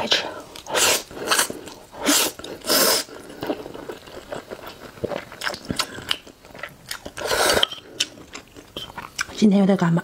开吃今天有点干巴